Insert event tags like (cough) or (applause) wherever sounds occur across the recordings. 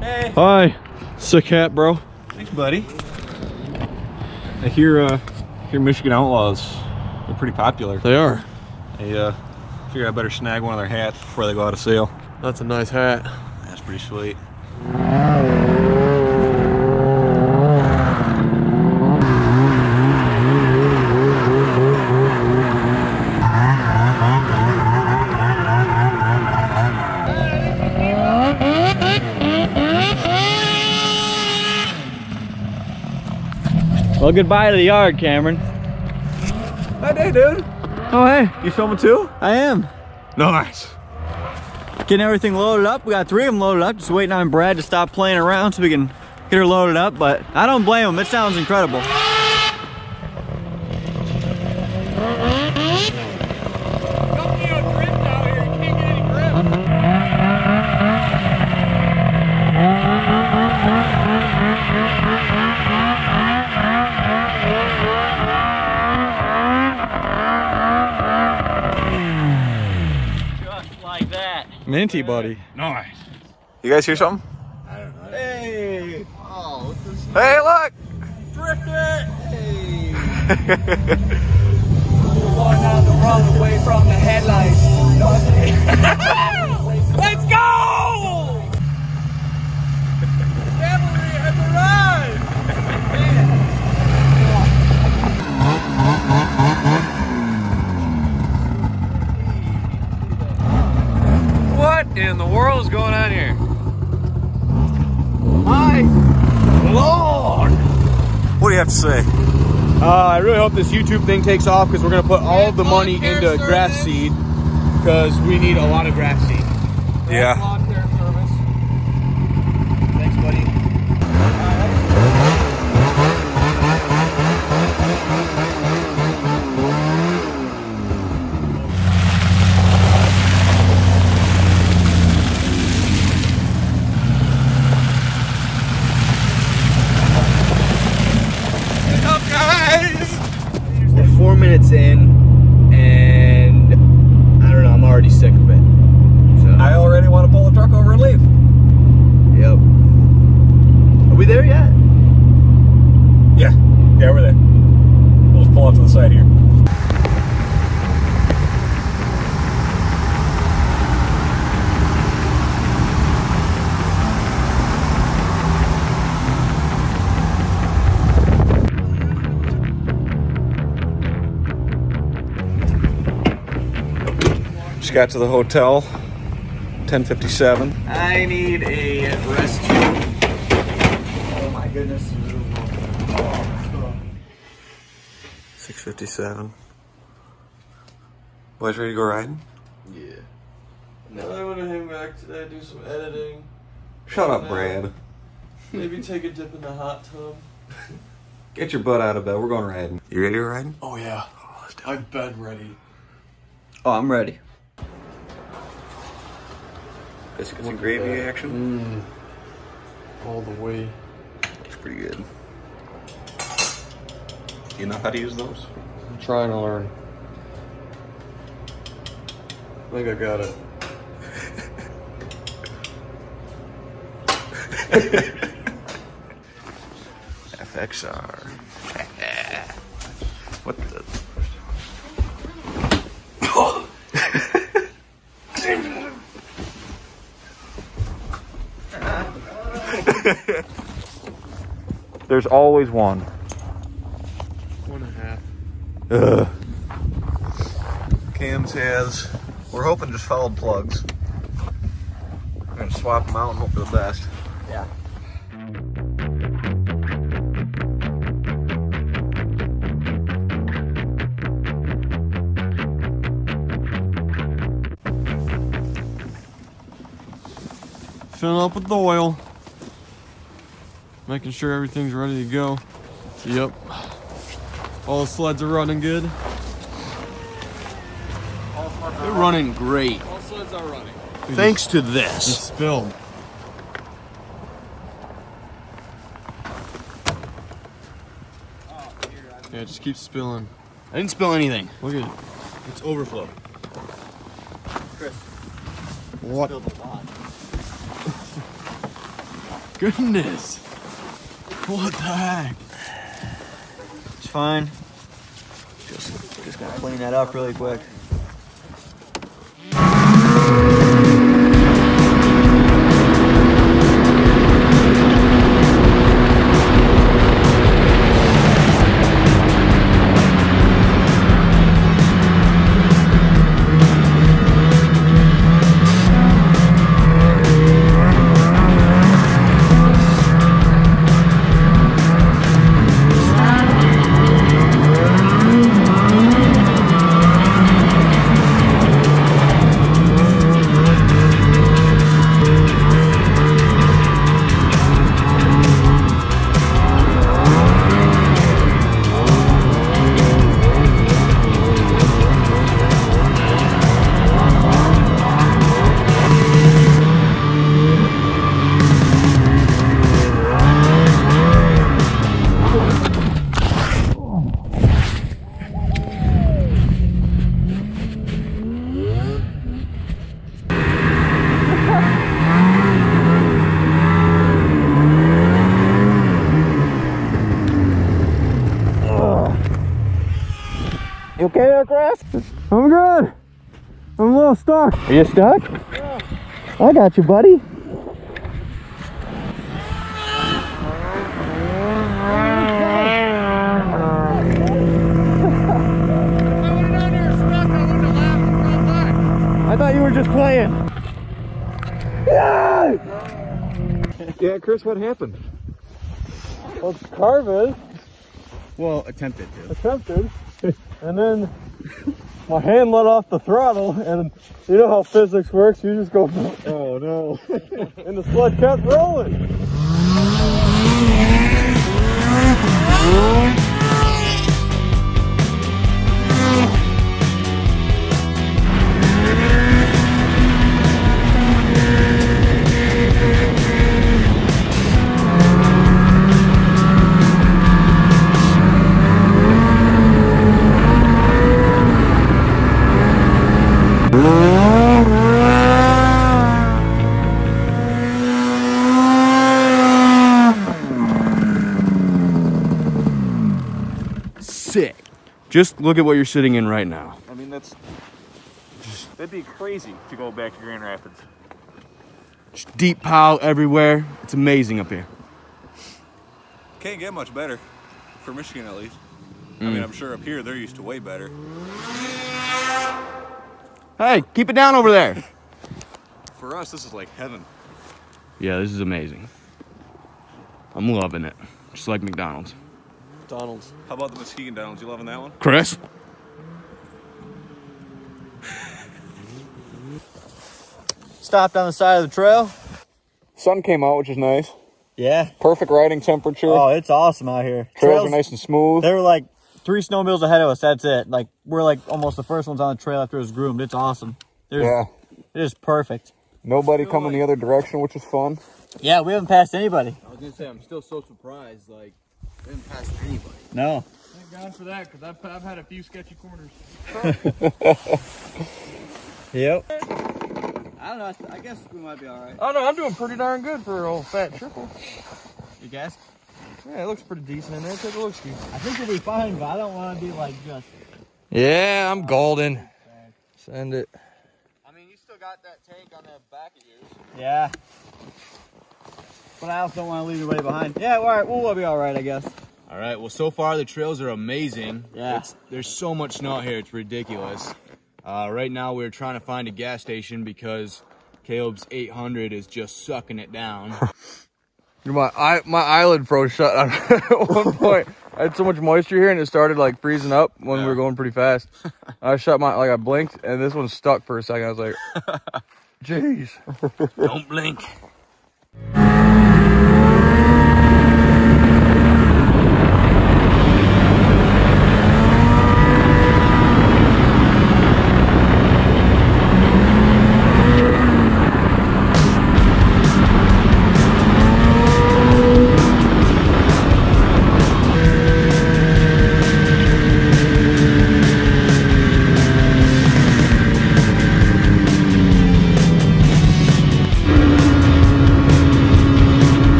Hey. Hi. Sick hat, bro. Thanks, buddy. I hear, uh, hear Michigan Outlaws. They're pretty popular. They are. I uh, figure I better snag one of their hats before they go out of sale. That's a nice hat. That's pretty sweet. Well, goodbye to the yard, Cameron. Hi, day, dude. Oh, hey, You filming too? I am. Nice. Getting everything loaded up. We got three of them loaded up. Just waiting on Brad to stop playing around so we can get her loaded up. But I don't blame him. It sounds incredible. Just like that. Minty, buddy. Nice. You guys hear something? I don't know. Hey. Oh, hey, look. Going (laughs) down the road away from the headlights. (laughs) Let's go! Cavalry has arrived! What in the world is going on here? My lord! What do you have to say? Uh, I really hope this YouTube thing takes off because we're gonna put all of the money into grass seed because we need a lot of grass seed. Yeah. Lawn care service. Thanks, buddy. We're four minutes in, Just got to the hotel, 1057. I need a rest tube. Oh my goodness. 657. Boys ready to go riding? Yeah. Now I want to hang back today, do some editing, Shut up, Brad. maybe take a dip in the hot tub. (laughs) Get your butt out of bed. We're going riding. You ready to ride? Oh yeah, oh, I'm bed ready. Oh, I'm ready. Get some gravy action. Mm. All the way. It's pretty good. You know how to use those? I'm trying to learn. I think I got it. (laughs) FXR. There's always one. One and a half. Ugh. Cams has, we're hoping just fouled plugs. We're gonna swap them out and hope for the best. Yeah. Filling up with the oil. Making sure everything's ready to go. Yep. All the sleds are running good. They're running great. All sleds are running. Thanks to oh, Just this. spilled. Yeah, just keep spilling. I didn't spill anything. Look at it. It's overflow. Chris. What? (laughs) goodness. What the heck? It's fine. Just, just gonna clean that up really quick. Okay there, Chris? I'm good. I'm a little stuck. Are you stuck? Yeah. I got you, buddy. I thought you were just playing. Yeah, yeah, Chris, what happened? Well, it's carving. Well, attempted to. attempted, and then my hand let off the throttle, and you know how physics works, you just go, (laughs) oh no, (laughs) and the sled kept rolling. Just look at what you're sitting in right now. I mean, that's that'd be crazy to go back to Grand Rapids. Just deep pow everywhere. It's amazing up here. Can't get much better for Michigan, at least. I mm. mean, I'm sure up here they're used to way better. Hey, keep it down over there. (laughs) For us, this is like heaven. Yeah, this is amazing. I'm loving it. Just like McDonald's. McDonald's. How about the Muskegon Downs? You loving that one? Chris? Stopped on the side of the trail. Sun came out, which is nice. Yeah. Perfect riding temperature. Oh, it's awesome out here. Trails are nice and smooth. They were like three snowmobiles ahead of us. That's it. Like we're like almost the first ones on the trail after it was groomed. It's awesome. There's, Yeah. It is perfect. Nobody coming the other direction, which is fun. Yeah, we haven't passed anybody. I was gonna say I'm still so surprised. Like, I didn't pass anybody. No. Thank God for that, because I've, I've had a few sketchy corners. (laughs) Yep. I don't know. I guess we might be all right. Oh no, I'm doing pretty darn good for an old fat triple. You guys? Yeah, it looks pretty decent in there. Take a look, Steve. I think we'll be fine, but I don't want to be like just. Yeah, I'm golden. Send it. I mean, you still got that tank on the back of yours. Yeah. But I also don't want to leave anybody behind. Yeah, all right. We'll be all right, I guess. All right. Well, so far the trails are amazing. Yeah. It's, there's so much snow out here. It's ridiculous. Uh, right now we're trying to find a gas station because Caleb's 800 is just sucking it down. (laughs) My eye, my eyelid froze shut (laughs) at one (laughs) point. I had so much moisture here, and it started like freezing up when we were going pretty fast. I shut my like I blinked, and this one stuck for a second. I was like, "Jeez." Don't blink.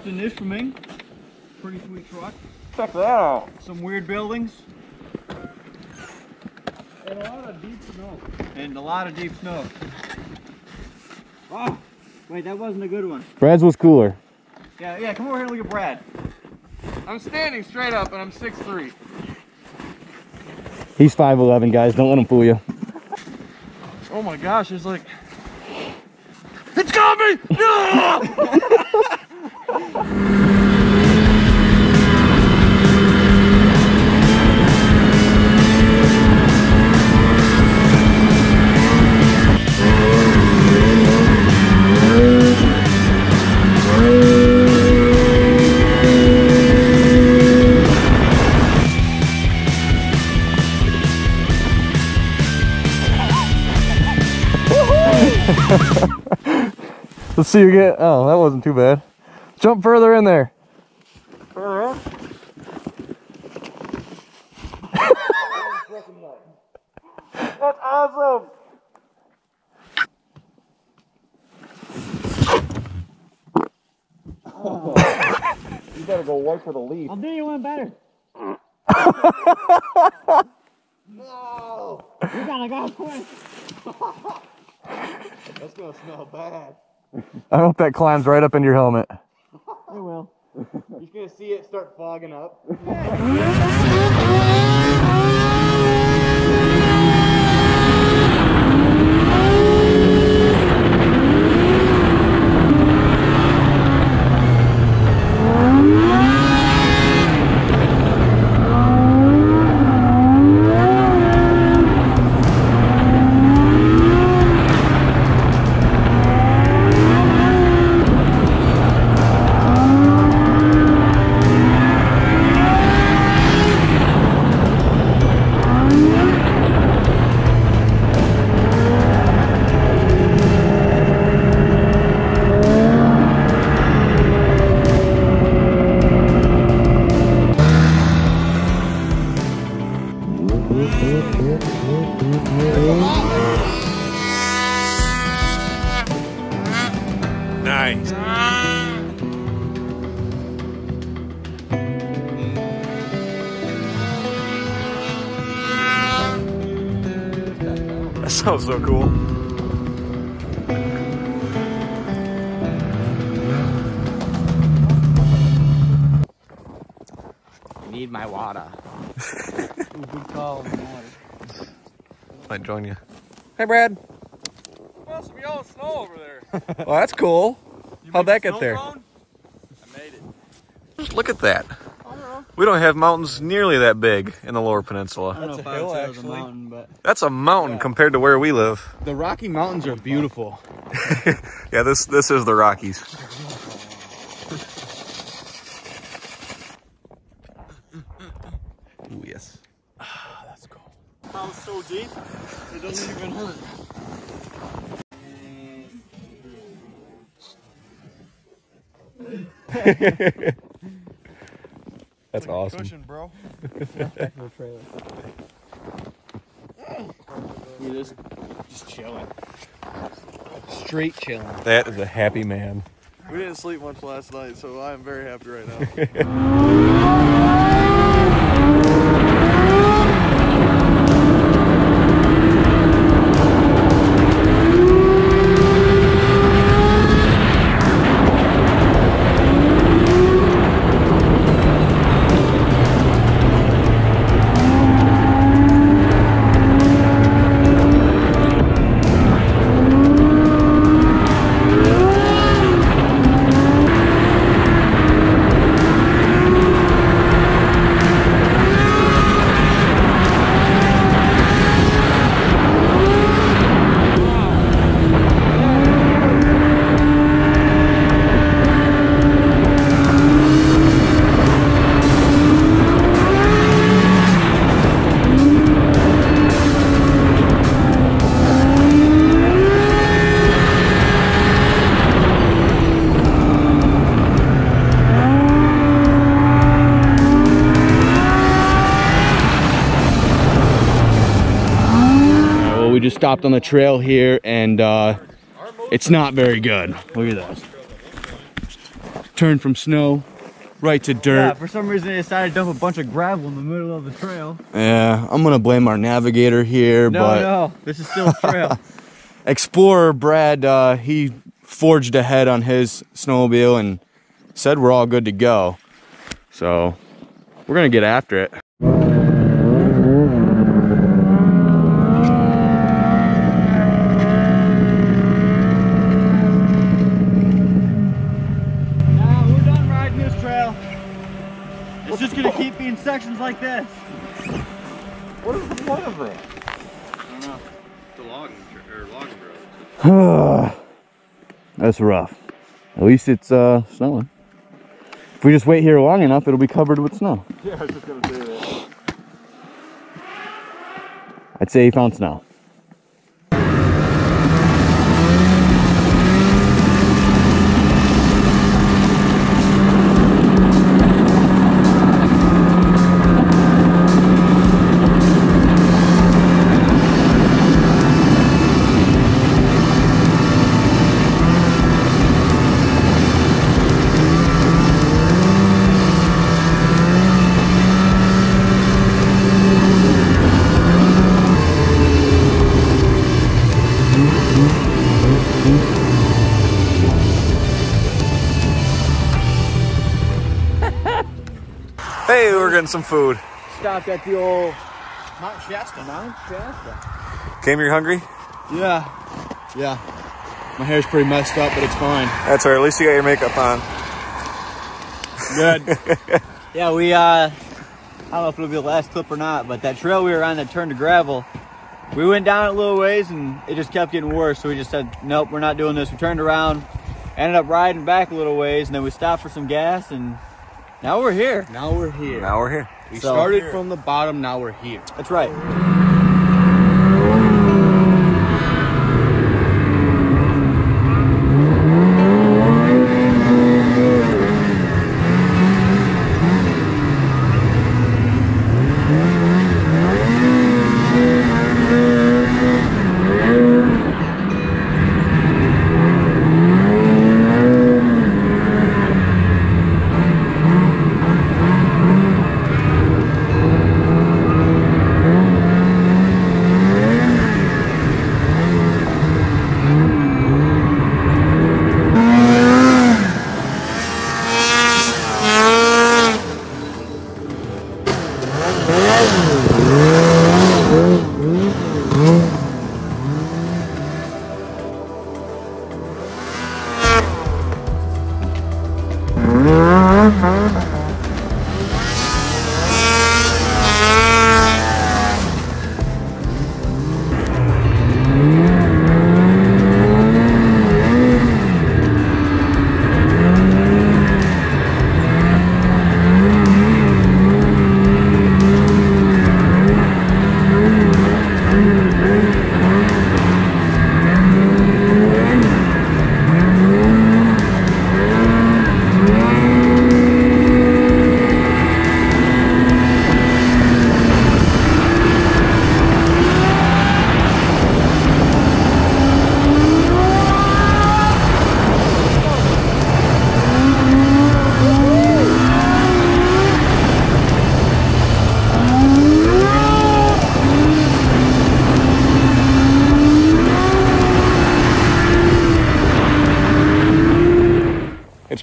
Ishpeming. Pretty sweet truck. Check that out. Some weird buildings. And a lot of deep snow. And a lot of deep snow. Oh, wait, that wasn't a good one. Brad's was cooler. Yeah, yeah, come over here and look at Brad. I'm standing straight up and I'm 6'3". He's 5'11", guys. Don't let him fool you. Oh my gosh, it's like. It's got me! No! (laughs) Let's see you get. Oh, that wasn't too bad. Jump further in there. That's awesome! (laughs) You gotta go white for the leaf. I'll do you one better. No! (laughs) You gotta go quick. That's gonna smell bad. I hope that climbs right up into your helmet. You're gonna see it start fogging up. (laughs) sounds so cool. I Need my water. Good (laughs) call. Might join you. Hey, Brad. Must be all snow over there. Well, that's cool. How'd that get there? I made it. Just look at that. We don't have mountains nearly that big in the lower peninsula. don't know if I hill, would say it was a actually. mountain, but That's a mountain compared to where we live. The Rocky Mountains are beautiful. (laughs) Yeah, this this is the Rockies. Ooh, yes. Ah, that's cool mountain's so deep, it doesn't even hurt. (laughs) That's awesome. Cushion, bro. (laughs) We're just, just chilling. Straight chilling. That is a happy man. We didn't sleep much last night, so I am very happy right now. (laughs) stopped on the trail here and uh, it's not very good. Look at this. turned from snow right to dirt. Yeah, for some reason they decided to dump a bunch of gravel in the middle of the trail. Yeah, I'm gonna blame our navigator here, No, but no, this is still a trail. (laughs) Explorer Brad, uh, he forged ahead on his snowmobile and said we're all good to go. So we're gonna get after it. nah, we're done riding this trail. It's just gonna keep being sections like this. What is the point of it? (sighs) That's rough. At least it's uh, snowing. If we just wait here long enough, it'll be covered with snow. Yeah, I was just gonna say that. I'd say he found snow. Getting some food. Stopped at the old Mount Shasta. Mount Shasta. Came here hungry? Yeah, yeah. My hair's pretty messed up, but it's fine. That's all right. At least you got your makeup on. Good. (laughs) Yeah, we, uh, I don't know if it'll be the last clip or not, but that trail we were on that turned to gravel, we went down a little ways and it just kept getting worse. So we just said, nope, we're not doing this. We turned around, ended up riding back a little ways, and then we stopped for some gas, and now we're here. now we're here. Now we're here. we So- started from the bottom, now we're here. That's right. It's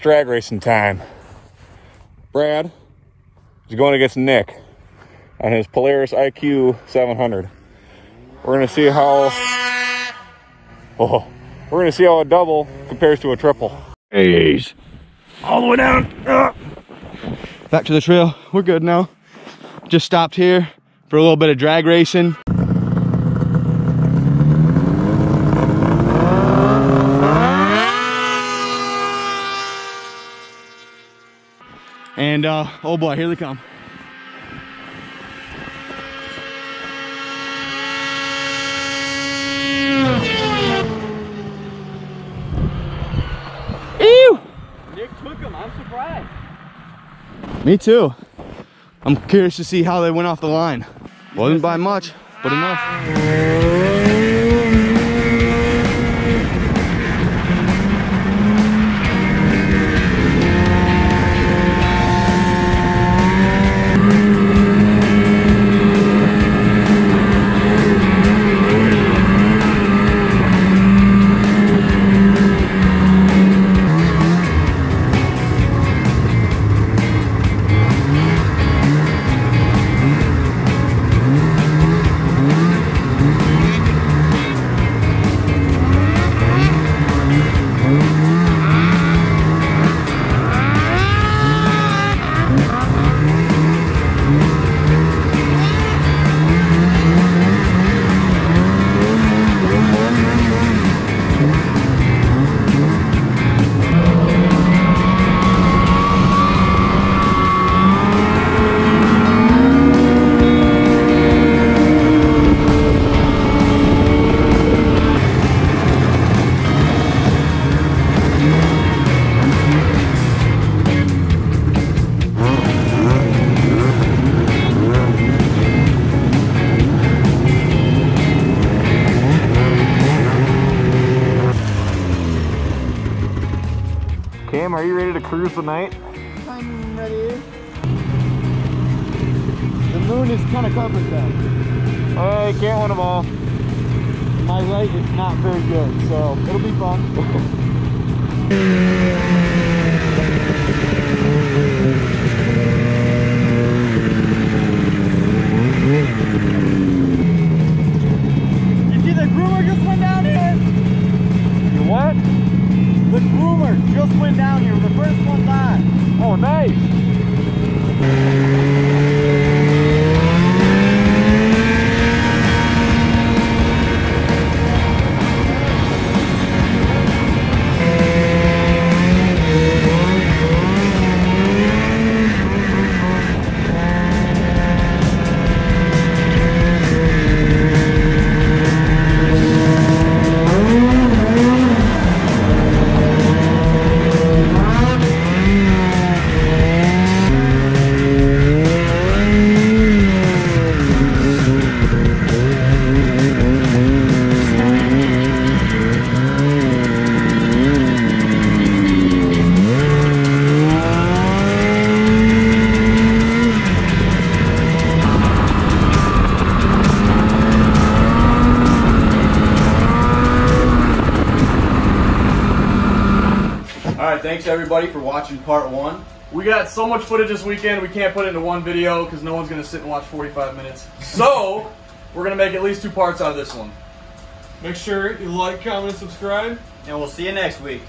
drag racing time. Brad is going against Nick on his Polaris IQ 700. We're gonna see how. Oh, we're gonna see how a double compares to a triple. Jeez. All the way down. Ah. Back to the trail. We're good now. Just stopped here for a little bit of drag racing. And uh, oh boy, here they come. Ew! Nick took him. I'm surprised. Me too. I'm curious to see how they went off the line. Wasn't by much, but enough. Sam, are you ready to cruise the night? I'm ready. The moon is kind of covered though. Hey, can't win them all. My light is not very good, so it'll be fun. (laughs) The groomer just went down here. The first one's on. Oh, nice. Everybody for watching part one. We got so much footage this weekend, we can't put it into one video because no one's gonna sit and watch 45 minutes. So, (laughs) we're gonna make at least two parts out of this one. Make sure you like, comment, and subscribe. And we'll see you next week.